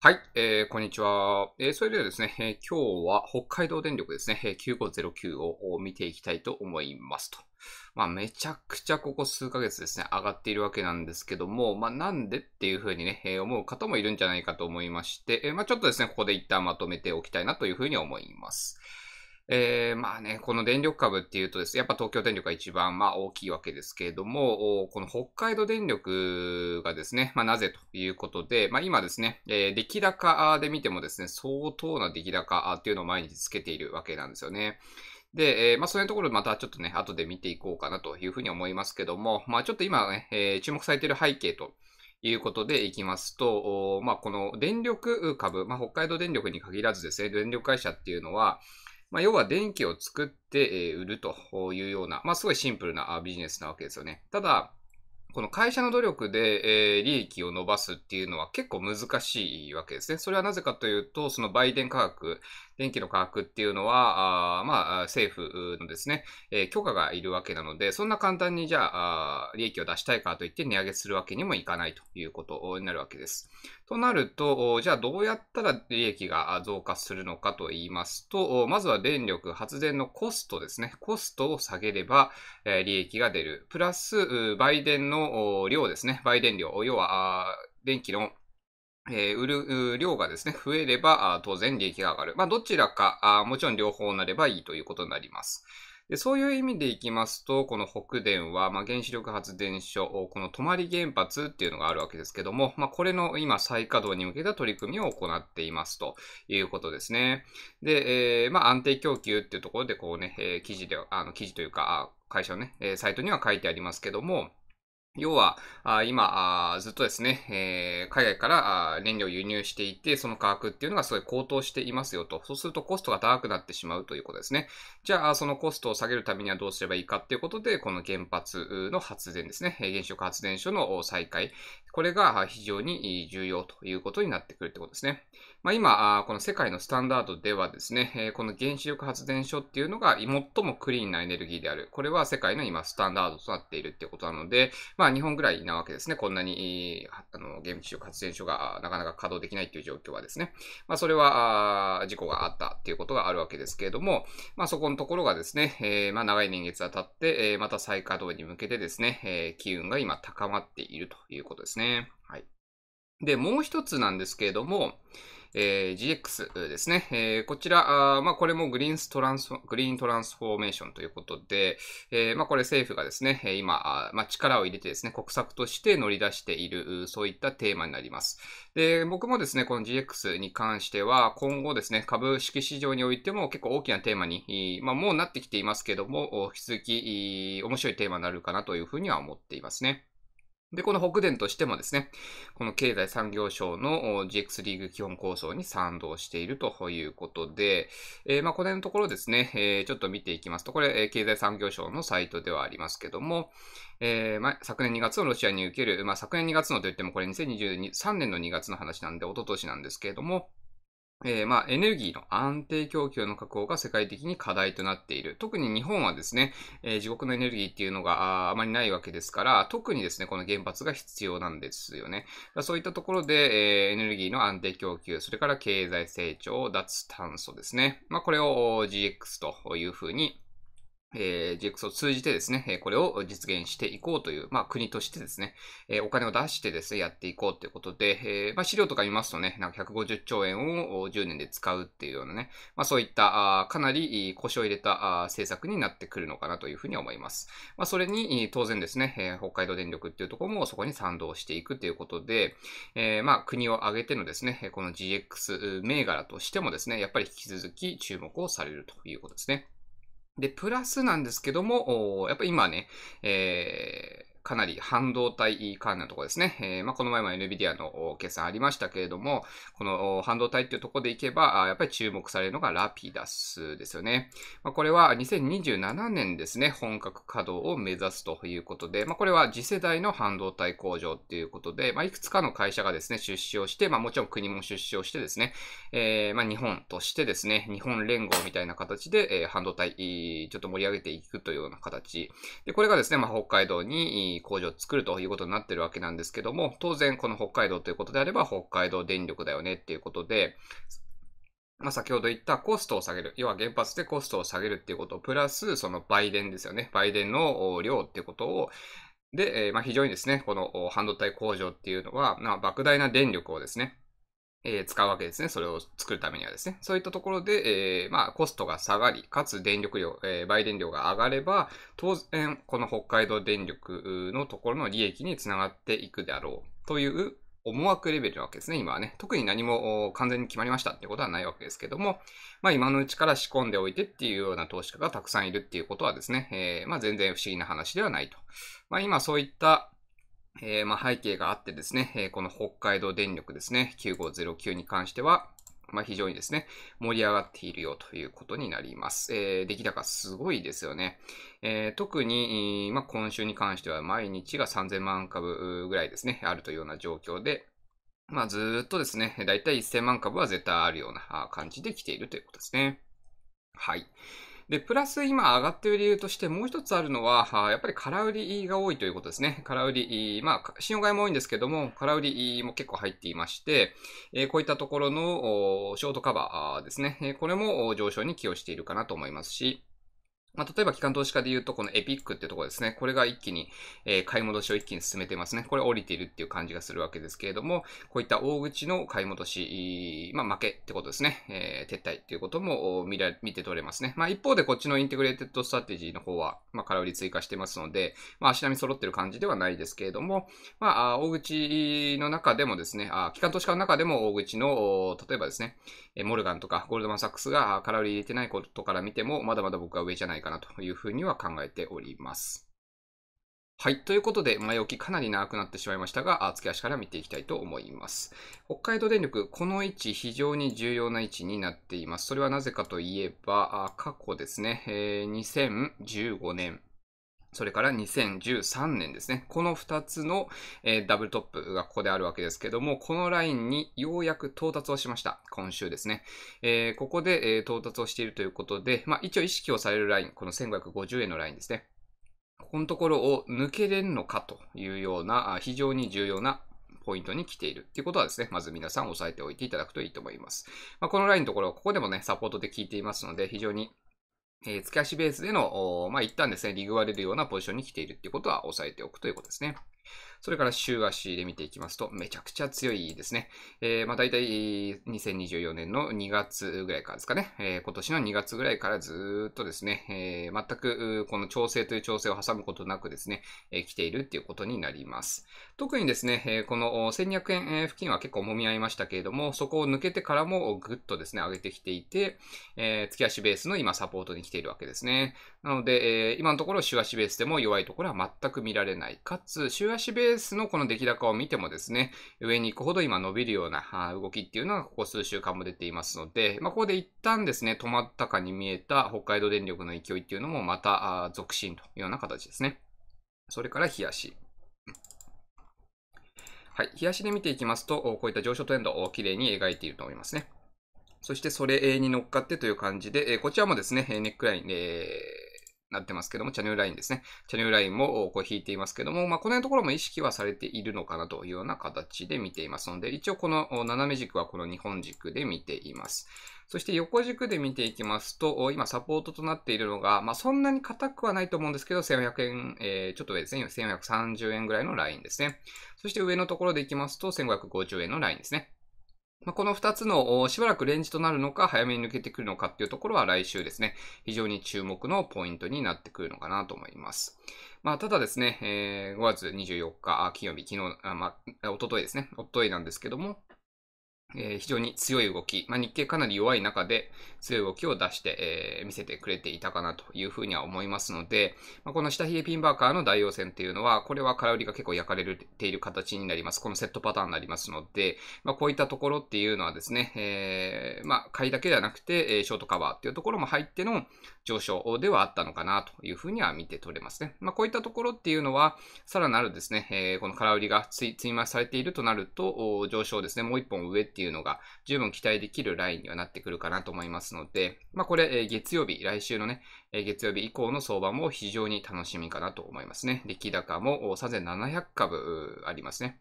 はい、えー、こんにちは。えー、それではですね、えー、今日は北海道電力ですね、えー、9509を見ていきたいと思いますと。まあ、めちゃくちゃここ数ヶ月ですね、上がっているわけなんですけども、まあ、なんでっていうふうにね、え、思う方もいるんじゃないかと思いまして、え、まあ、ちょっとですね、ここで一旦まとめておきたいなというふうに思います。えー、まあね、この電力株っていうとですね、やっぱ東京電力が一番まあ大きいわけですけれども、この北海道電力がですね、まあなぜということで、まあ今ですね、えー、出来高で見てもですね、相当な出来高っていうのを毎日つけているわけなんですよね。で、えー、まあそういうところまたちょっとね、後で見ていこうかなというふうに思いますけども、まあちょっと今ね、えー、注目されている背景と、いうことでいきますと、まあ、この電力株、まあ、北海道電力に限らずですね、電力会社っていうのは、まあ、要は電気を作って売るというような、まあ、すごいシンプルなビジネスなわけですよね。ただ、この会社の努力で、えー、利益を伸ばすっていうのは結構難しいわけですね。それはなぜかというと、その売電価格、電気の価格っていうのは、あまあ、政府のですね、えー、許可がいるわけなので、そんな簡単にじゃあ、あ利益を出したいかといって値上げするわけにもいかないということになるわけです。となると、じゃあどうやったら利益が増加するのかと言いますと、まずは電力発電のコストですね。コストを下げれば、えー、利益が出る。プラス、売電の量ですね。売電量。要は、電気のえ、売る量がですね、増えれば、当然利益が上がる。まあ、どちらか、もちろん両方なればいいということになります。でそういう意味でいきますと、この北電は、まあ、原子力発電所、この泊原発っていうのがあるわけですけども、まあ、これの今再稼働に向けた取り組みを行っていますということですね。で、えー、まあ、安定供給っていうところで、こうね、え、記事で、あの、記事というか、会社のね、サイトには書いてありますけども、要は、今ずっとですね、え、海外から燃料を輸入していて、その価格っていうのがすごい高騰していますよと。そうするとコストが高くなってしまうということですね。じゃあ、そのコストを下げるためにはどうすればいいかっていうことで、この原発の発電ですね、原子力発電所の再開。これが非常に重要ということになってくるってことですね。まあ、今、この世界のスタンダードではですね、この原子力発電所っていうのが最もクリーンなエネルギーである。これは世界の今スタンダードとなっているっていうことなので、まあ日本ぐらいなわけですね。こんなに、あの、原子力発電所がなかなか稼働できないっていう状況はですね。まあそれは、事故があったっていうことがあるわけですけれども、まあそこのところがですね、え、まあ長い年月が経って、え、また再稼働に向けてですね、え、機運が今高まっているということですね。はい。で、もう一つなんですけれども、えー、GX ですね。えー、こちら、あまあ、これもグリーントランス、グリーントランスフォーメーションということで、えー、まあ、これ政府がですね、今、まあ、力を入れてですね、国策として乗り出している、そういったテーマになります。で、僕もですね、この GX に関しては、今後ですね、株式市場においても結構大きなテーマに、まあ、もうなってきていますけども、引き続き、面白いテーマになるかなというふうには思っていますね。で、この北電としてもですね、この経済産業省の GX リーグ基本構想に賛同しているということで、えー、まあ、これのところですね、えー、ちょっと見ていきますと、これ、経済産業省のサイトではありますけども、えー、まあ、昨年2月のロシアに受ける、まあ、昨年2月のといってもこれ2023年の2月の話なんで、おととしなんですけれども、えー、まあ、エネルギーの安定供給の確保が世界的に課題となっている。特に日本はですね、えー、自国のエネルギーっていうのがあまりないわけですから、特にですね、この原発が必要なんですよね。そういったところで、えー、エネルギーの安定供給、それから経済成長、脱炭素ですね。まあ、これを GX というふうにえー、GX を通じてですね、これを実現していこうという、まあ国としてですね、えー、お金を出してですね、やっていこうということで、えー、まあ資料とか見ますとね、なんか150兆円を10年で使うっていうようなね、まあそういったあかなり腰を入れた政策になってくるのかなというふうに思います。まあそれに当然ですね、えー、北海道電力っていうところもそこに賛同していくということで、えー、まあ国を挙げてのですね、この GX 銘柄としてもですね、やっぱり引き続き注目をされるということですね。で、プラスなんですけども、やっぱ今ね、えー、かなり半導体関連のところですね。えー、まあ、この前も NVIDIA の決算ありましたけれども、この半導体っていうところでいけば、やっぱり注目されるのがラピダスですよね。まあ、これは2027年ですね、本格稼働を目指すということで、まあ、これは次世代の半導体工場っていうことで、まあ、いくつかの会社がですね、出資をして、まあ、もちろん国も出資をしてですね、えー、まあ、日本としてですね、日本連合みたいな形で、えー、半導体、ちょっと盛り上げていくというような形。で、これがですね、まあ、北海道に工場を作るということになってるわけなんですけども、当然この北海道ということであれば北海道電力だよねっていうことで、まあ、先ほど言ったコストを下げる。要は原発でコストを下げるっていうこと、プラスその売電ですよね。売電の量っていうことを、で、え、まあ、非常にですね、この半導体工場っていうのは、まあ、莫大な電力をですね、えー、使うわけですね。それを作るためにはですね。そういったところで、えー、まあ、コストが下がり、かつ電力量、えー、売電量が上がれば、当然、この北海道電力のところの利益につながっていくであろうという思惑レベルなわけですね、今はね。特に何も完全に決まりましたってことはないわけですけども、まあ今のうちから仕込んでおいてっていうような投資家がたくさんいるっていうことはですね、えー、まあ全然不思議な話ではないと。まあ今そういったえー、ま背景があってですね、え、この北海道電力ですね、9509に関しては、まあ、非常にですね、盛り上がっているよということになります。えー、出来高すごいですよね。えー、特に、まあ、今週に関しては毎日が3000万株ぐらいですね、あるというような状況で、まあ、ずっとですね、だいたい1000万株は絶対あるような感じで来ているということですね。はい。で、プラス今上がってる理由としてもう一つあるのは、やっぱり空売りが多いということですね。空売り、まあ、信用買いも多いんですけども、空売りも結構入っていまして、こういったところのショートカバーですね。これも上昇に寄与しているかなと思いますし、まあ、例えば機関投資家で言うと、このエピックってところですね。これが一気に、えー、買い戻しを一気に進めてますね。これ降りているっていう感じがするわけですけれども、こういった大口の買い戻し、まあ、負けってことですね。えー、撤退っていうことも見ら見て取れますね。まあ、一方でこっちの Integrated Strategy の方は、まあ、空売り追加してますので、まあ、足並み揃ってる感じではないですけれども、まあ、大口の中でもですね、あ機関投資家の中でも大口の、例えばですね、モルガンとかゴールドマンサックスが空売り入れてないことから見ても、まだまだ僕は上じゃないないかなというふうには考えております。はい。ということで、前置きかなり長くなってしまいましたが、付け足から見ていきたいと思います。北海道電力、この位置、非常に重要な位置になっています。それはなぜかといえば、過去ですね、え、2015年、それから2013年ですね。この2つの、えー、ダブルトップがここであるわけですけども、このラインにようやく到達をしました。今週ですね。えー、ここで、えー、到達をしているということで、まあ、一応意識をされるライン、この1550円のラインですね。ここのところを抜けれるのかというような、非常に重要なポイントに来ているっていうことはですね、まず皆さん押さえておいていただくといいと思います。まあ、このラインのところ、ここでもね、サポートで聞いていますので、非常にえー、月足ベースでの、まあ、一旦ですね、リグわれるようなポジションに来ているっていうことは押さえておくということですね。それから週足で見ていきますと、めちゃくちゃ強いですね。えー、まあ大体2024年の2月ぐらいからですかね。えー、今年の2月ぐらいからずっとですね、えー、全くこの調整という調整を挟むことなくですね、えー、来ているっていうことになります。特にですね、えー、この1200円付近は結構揉み合いましたけれども、そこを抜けてからもぐっとですね、上げてきていて、えー、月足ベースの今サポートに来ているわけですね。なので、えー、今のところ週足ベースでも弱いところは全く見られない。かつ、週足ベースのこの出来高を見てもですね、上に行くほど今伸びるような動きっていうのがここ数週間も出ていますので、まあ、ここで一旦ですね、止まったかに見えた北海道電力の勢いっていうのもまた続伸というような形ですね。それから日足。はい。日足で見ていきますと、こういった上昇トレンドをきれいに描いていると思いますね。そしてそれに乗っかってという感じで、こちらもですね、ネックライン、えなってますけども、チャンネルラインですね。チャンネルラインもこう引いていますけども、まあ、この辺のところも意識はされているのかなというような形で見ていますので、一応この斜め軸はこの日本軸で見ています。そして横軸で見ていきますと、今サポートとなっているのが、まあ、そんなに硬くはないと思うんですけど、1400円、えー、ちょっと上ですね。1430円ぐらいのラインですね。そして上のところでいきますと、1550円のラインですね。まあ、この2つのしばらくレンジとなるのか、早めに抜けてくるのかっていうところは来週ですね、非常に注目のポイントになってくるのかなと思います。まあ、ただですね、えー、5月24日、金曜日、昨日、あまあ、おとといですね、おとといなんですけども、えー、非常に強い動き、まあ、日経かなり弱い中で強い動きを出して、えー、見せてくれていたかなというふうには思いますので、まあ、この下髭ピンバーカーの大陽線っていうのは、これは空売りが結構焼かれている形になります。このセットパターンになりますので、まあ、こういったところっていうのはですね、えー、まあ、買いだけではなくて、えショートカバーっていうところも入っての上昇ではあったのかなというふうには見て取れますね。まあ、こういったところっていうのは、さらなるですね、え、この空売りが積み増されているとなると、上昇ですね、もう一本上ってっていうのが十分期待できるラインにはなってくるかなと思いますので、まあこれ、え月曜日、来週のね、え月曜日以降の相場も非常に楽しみかなと思いますね。出来高も3700株ありますね。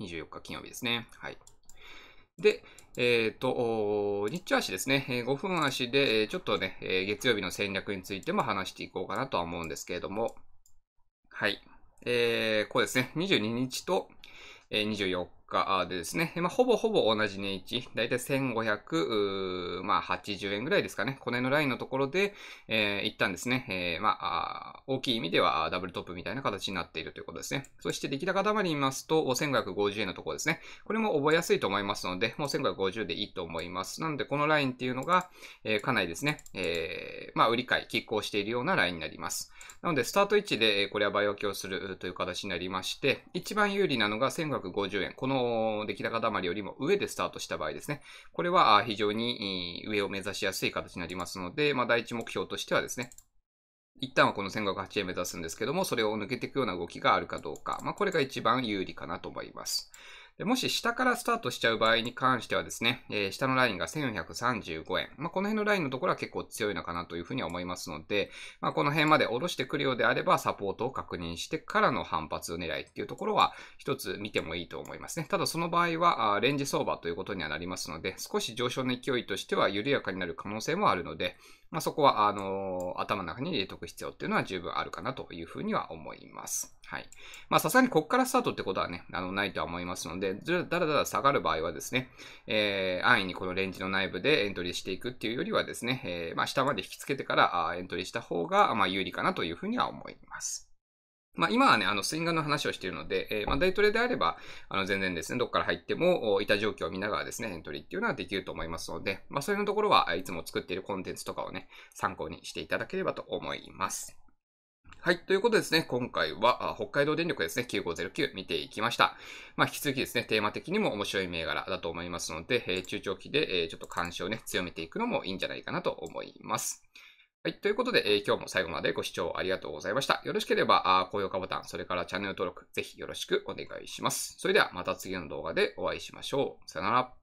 24日金曜日ですね。はい。で、えっ、ー、と、日中足ですね、5分足で、ちょっとね、月曜日の戦略についても話していこうかなとは思うんですけれども、はい。えー、こうですね、22日と24日でですね、まあ、ほぼほぼ同じ値位置、だいたい1500、まあ、80円ぐらいですかね。この辺のラインのところで、えー、一旦ですね、えー、まあ、大きい意味ではダブルトップみたいな形になっているということですね。そして出来高玉に見ますと、1550円のところですね。これも覚えやすいと思いますので、もう1550でいいと思います。なので、このラインっていうのが、えー、かなりですね、え、まあ、売り買い、拮抗しているようなラインになります。なので、スタート位置で、これは倍分けをするという形になりまして、一番有利なのが1550円。このの出来高溜まりよりも上でスタートした場合ですね。これは非常に上を目指しやすい形になりますので、まあ、第一目標としてはですね、一旦はこの1508円目指すんですけども、それを抜けていくような動きがあるかどうか。まあ、これが一番有利かなと思います。もし下からスタートしちゃう場合に関してはですね、えー、下のラインが1435円。まあ、この辺のラインのところは結構強いのかなというふうには思いますので、まあ、この辺まで下ろしてくるようであれば、サポートを確認してからの反発狙いっていうところは一つ見てもいいと思いますね。ただその場合は、レンジ相場ということにはなりますので、少し上昇の勢いとしては緩やかになる可能性もあるので、まあ、そこは、あの、頭の中に入れておく必要っていうのは十分あるかなというふうには思います。はい。まあ、さすがにここからスタートってことはね、あの、ないとは思いますので、だらだら下がる場合はですね、えー、安易にこのレンジの内部でエントリーしていくっていうよりはですね、えー、まあ、下まで引きつけてからあエントリーした方が、まあ、有利かなというふうには思います。まあ、今はね、あの、スインガーの話をしているので、えー、まあ、デイトレであれば、あの、全然ですね、どっから入っても、いた状況を見ながらですね、エントリーっていうのはできると思いますので、まあ、そういうところはいつも作っているコンテンツとかをね、参考にしていただければと思います。はい。ということでですね、今回は北海道電力ですね、9509見ていきました。まあ、引き続きですね、テーマ的にも面白い銘柄だと思いますので、えー、中長期で、えー、ちょっと監視をね、強めていくのもいいんじゃないかなと思います。はい。ということで、えー、今日も最後までご視聴ありがとうございました。よろしければ、あ高評価ボタン、それからチャンネル登録、ぜひよろしくお願いします。それではまた次の動画でお会いしましょう。さよなら。